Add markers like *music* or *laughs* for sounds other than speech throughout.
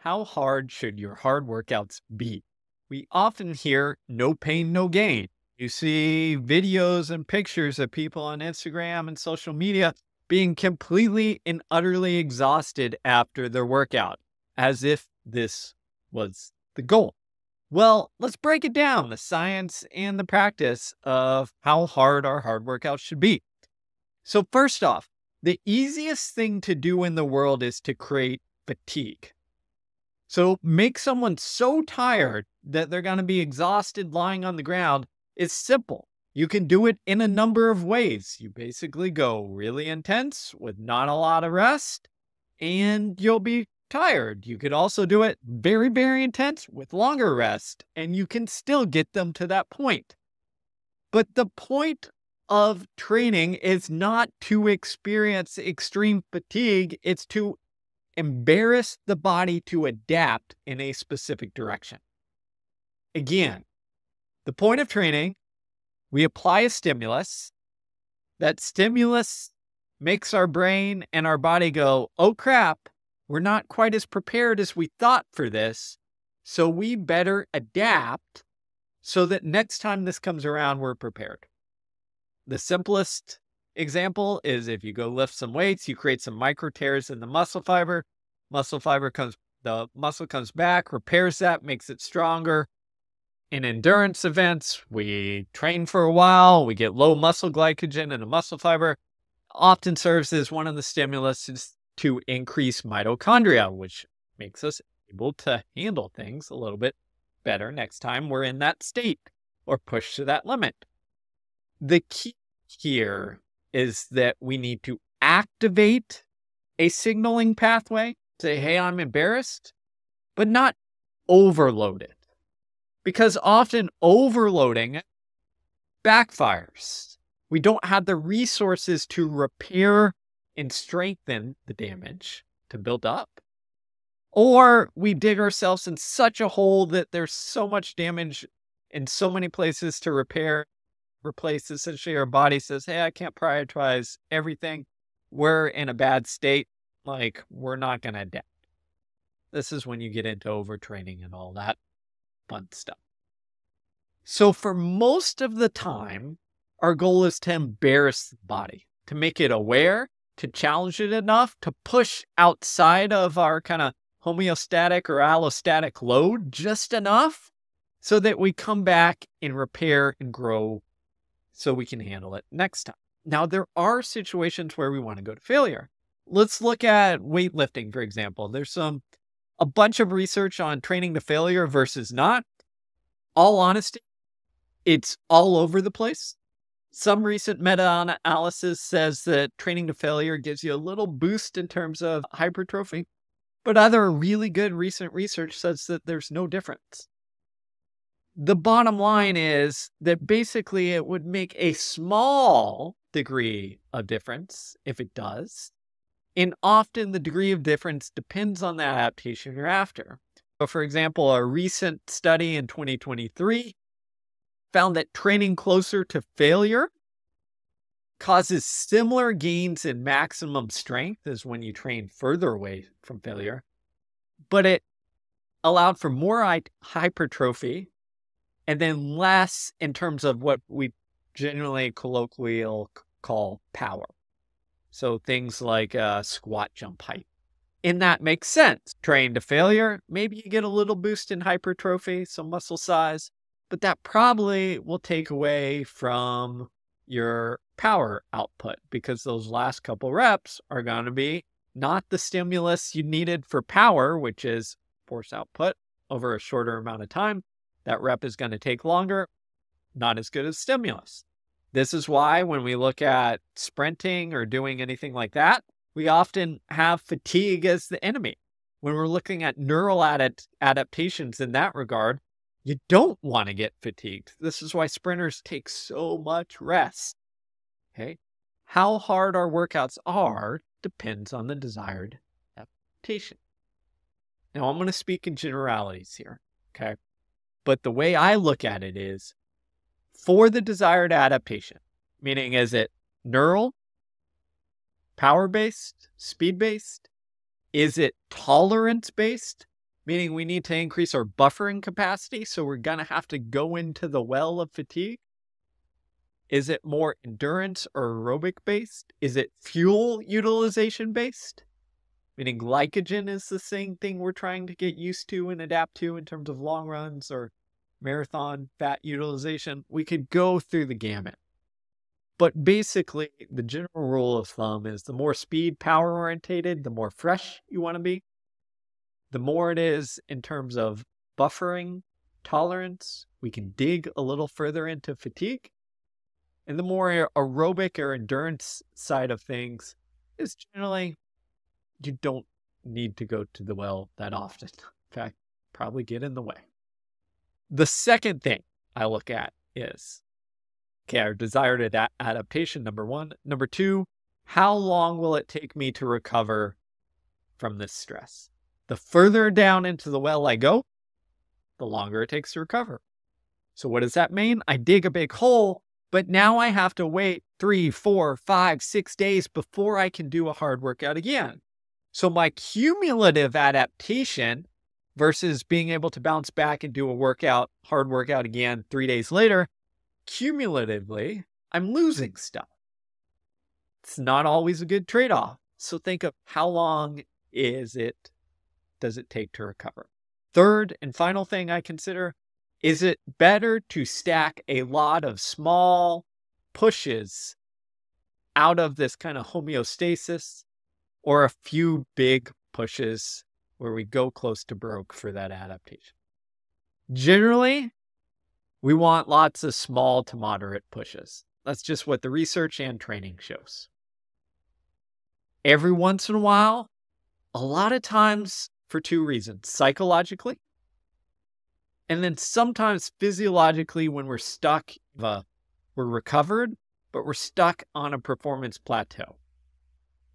how hard should your hard workouts be? We often hear no pain, no gain. You see videos and pictures of people on Instagram and social media being completely and utterly exhausted after their workout, as if this was the goal. Well, let's break it down the science and the practice of how hard our hard workouts should be. So, first off, the easiest thing to do in the world is to create fatigue. So, make someone so tired that they're going to be exhausted lying on the ground is simple. You can do it in a number of ways. You basically go really intense with not a lot of rest, and you'll be tired. You could also do it very, very intense with longer rest, and you can still get them to that point. But the point of training is not to experience extreme fatigue, it's to embarrass the body to adapt in a specific direction. Again, the point of training, we apply a stimulus. That stimulus makes our brain and our body go, oh crap, we're not quite as prepared as we thought for this. So we better adapt so that next time this comes around, we're prepared. The simplest example is if you go lift some weights, you create some micro tears in the muscle fiber. Muscle fiber comes, the muscle comes back, repairs that, makes it stronger. In endurance events, we train for a while, we get low muscle glycogen in the muscle fiber. Often serves as one of the stimulus to increase mitochondria, which makes us able to handle things a little bit better next time we're in that state or push to that limit. The key here is that we need to activate a signaling pathway, say, hey, I'm embarrassed, but not overload it. Because often overloading backfires. We don't have the resources to repair and strengthen the damage to build up. Or we dig ourselves in such a hole that there's so much damage in so many places to repair replace essentially our body says, Hey, I can't prioritize everything. We're in a bad state. Like, we're not going to adapt. This is when you get into overtraining and all that fun stuff. So, for most of the time, our goal is to embarrass the body, to make it aware, to challenge it enough, to push outside of our kind of homeostatic or allostatic load just enough so that we come back and repair and grow so we can handle it next time. Now, there are situations where we want to go to failure. Let's look at weightlifting, for example. There's some a bunch of research on training to failure versus not. All honesty, it's all over the place. Some recent meta analysis says that training to failure gives you a little boost in terms of hypertrophy, but other really good recent research says that there's no difference the bottom line is that basically it would make a small degree of difference if it does. And often the degree of difference depends on the adaptation you're after. So, for example, a recent study in 2023 found that training closer to failure causes similar gains in maximum strength as when you train further away from failure, but it allowed for more hypertrophy and then less in terms of what we generally colloquially call power. So things like uh, squat jump height. And that makes sense. Train to failure, maybe you get a little boost in hypertrophy, some muscle size, but that probably will take away from your power output because those last couple reps are going to be not the stimulus you needed for power, which is force output over a shorter amount of time, that rep is going to take longer, not as good as stimulus. This is why when we look at sprinting or doing anything like that, we often have fatigue as the enemy. When we're looking at neural adapt- adaptations in that regard, you don't want to get fatigued. This is why sprinters take so much rest. Okay. How hard our workouts are depends on the desired adaptation. Now, I'm going to speak in generalities here. Okay. But the way I look at it is for the desired adaptation, meaning is it neural, power based, speed based? Is it tolerance based? meaning we need to increase our buffering capacity. So we're going to have to go into the well of fatigue. Is it more endurance or aerobic based? Is it fuel utilization based? Meaning glycogen is the same thing we're trying to get used to and adapt to in terms of long runs or marathon fat utilization. We could go through the gamut. But basically, the general rule of thumb is the more speed power orientated, the more fresh you want to be. The more it is in terms of buffering tolerance, we can dig a little further into fatigue. And the more aerobic or endurance side of things is generally you don't need to go to the well that often. *laughs* In fact, probably get in the way. The second thing I look at is okay, our desired ad- adaptation, number one. Number two, how long will it take me to recover from this stress? The further down into the well I go, the longer it takes to recover. So, what does that mean? I dig a big hole, but now I have to wait three, four, five, six days before I can do a hard workout again. So my cumulative adaptation versus being able to bounce back and do a workout, hard workout again three days later, cumulatively, I'm losing stuff. It's not always a good trade off. So think of how long is it, does it take to recover? Third and final thing I consider is it better to stack a lot of small pushes out of this kind of homeostasis or a few big pushes where we go close to broke for that adaptation. Generally, we want lots of small to moderate pushes. That's just what the research and training shows. Every once in a while, a lot of times for two reasons psychologically, and then sometimes physiologically when we're stuck, uh, we're recovered, but we're stuck on a performance plateau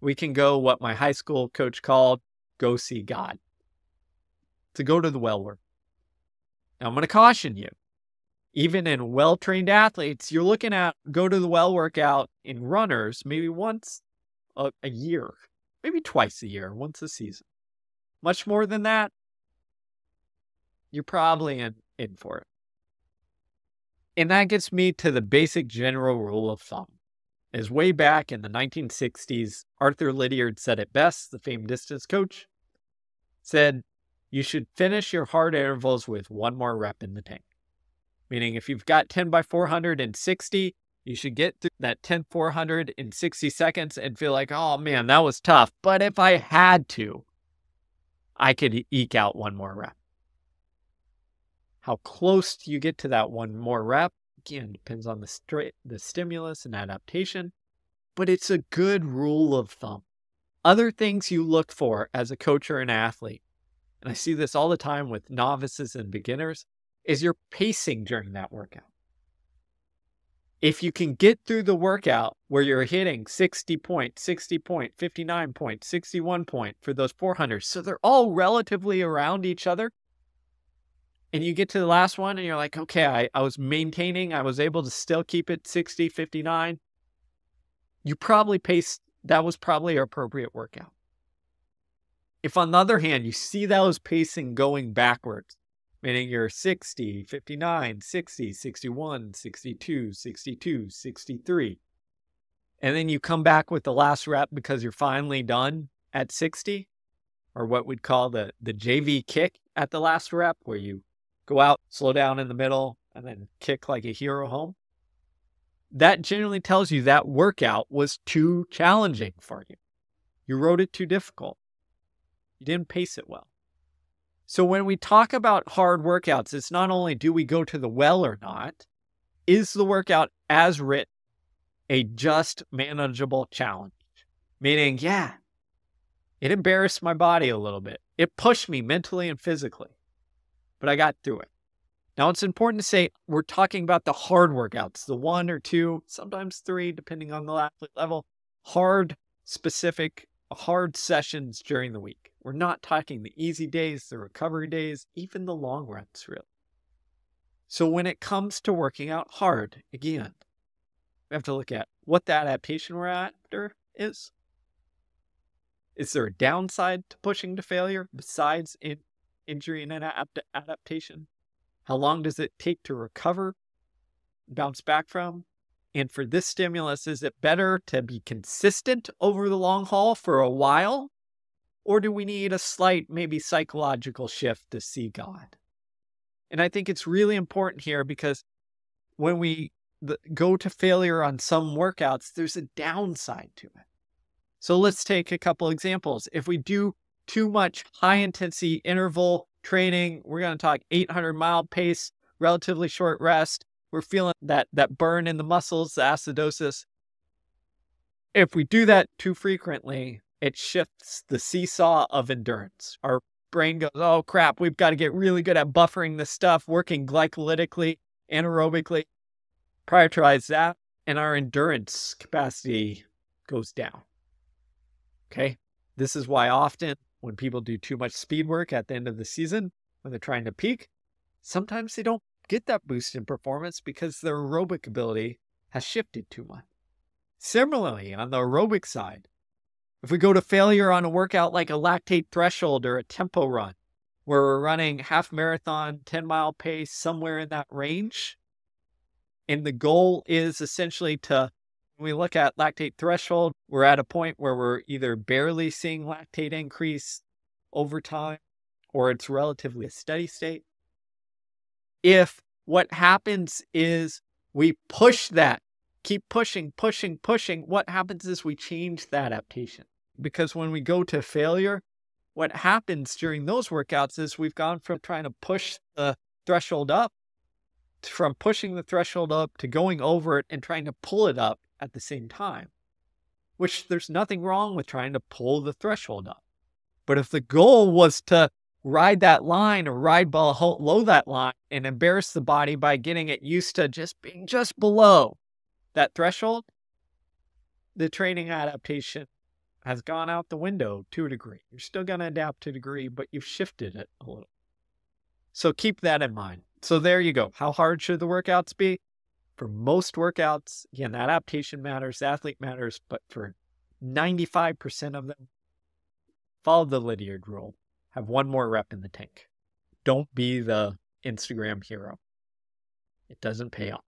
we can go what my high school coach called go see God, to go to the well work. Now, I'm going to caution you. Even in well trained athletes, you're looking at go to the well workout in runners maybe once a, a year, maybe twice a year, once a season. Much more than that, you're probably in, in for it. And that gets me to the basic general rule of thumb is way back in the 1960s, Arthur Lydiard said it best, the famed distance coach, said, you should finish your hard intervals with one more rep in the tank. Meaning, if you've got 10 by 460, you should get through that 10 400 in 60 seconds and feel like, oh man, that was tough. But if I had to, I could eke out one more rep. How close do you get to that one more rep again depends on the the stimulus and adaptation, but it's a good rule of thumb. Other things you look for as a coach or an athlete, and I see this all the time with novices and beginners, is your pacing during that workout. If you can get through the workout where you're hitting 60 point, 60 point, 59 point, 61 point for those 400s, so they're all relatively around each other, and you get to the last one and you're like, okay, I, I was maintaining, I was able to still keep it 60, 59. You probably paced, that was probably an appropriate workout. If on the other hand, you see those pacing going backwards, meaning you're 60, 59, 60, 61, 62, 62, 63, and then you come back with the last rep because you're finally done at 60, or what we'd call the, the JV kick at the last rep, where you go out, slow down in the middle, and then kick like a hero home. That generally tells you that workout was too challenging for you. You wrote it too difficult. You didn't pace it well. So when we talk about hard workouts, it's not only do we go to the well or not, is the workout as written a just manageable challenge? Meaning, yeah, it embarrassed my body a little bit. It pushed me mentally and physically but I got through it. Now, it's important to say we're talking about the hard workouts, the one or two, sometimes three, depending on the athlete level, hard, specific, hard sessions during the week. We're not talking the easy days, the recovery days, even the long runs, really. So, when it comes to working out hard, again, we have to look at what the adaptation we're after is. Is there a downside to pushing to failure besides in injury and adapt- adaptation? How long does it take to recover, bounce back from? And for this stimulus, is it better to be consistent over the long haul for a while? Or do we need a slight, maybe psychological shift to see God? And I think it's really important here because when we go to failure on some workouts, there's a downside to it. So let's take a couple examples. If we do too much high intensity interval training, we're going to talk 800 mile pace, relatively short rest. We're feeling that that burn in the muscles, the acidosis. If we do that too frequently, it shifts the seesaw of endurance. Our brain goes, "Oh crap, we've got to get really good at buffering this stuff, working glycolytically, anaerobically." Prioritize that, and our endurance capacity goes down. Okay. This is why often when people do too much speed work at the end of the season, when they're trying to peak, sometimes they don't get that boost in performance because their aerobic ability has shifted too much. Similarly, on the aerobic side, if we go to failure on a workout like a lactate threshold or a tempo run, where we're running half marathon, 10 mile pace, somewhere in that range, and the goal is essentially to we look at lactate threshold, we're at a point where we're either barely seeing lactate increase over time or it's relatively a steady state. If what happens is we push that, keep pushing, pushing, pushing, what happens is we change the adaptation. Because when we go to failure, what happens during those workouts is we've gone from trying to push the threshold up, from pushing the threshold up to going over it and trying to pull it up at the same time, which there's nothing wrong with trying to pull the threshold up. But if the goal was to ride that line or ride below that line and embarrass the body by getting it used to just being just below that threshold, the training adaptation has gone out the window to a degree. You're still going to adapt to a degree, but you've shifted it a little. So keep that in mind. So there you go. How hard should the workouts be? For most workouts, again, adaptation matters, athlete matters, but for 95% of them, follow the Lydiard rule. Have one more rep in the tank. Don't be the Instagram hero. It doesn't pay off.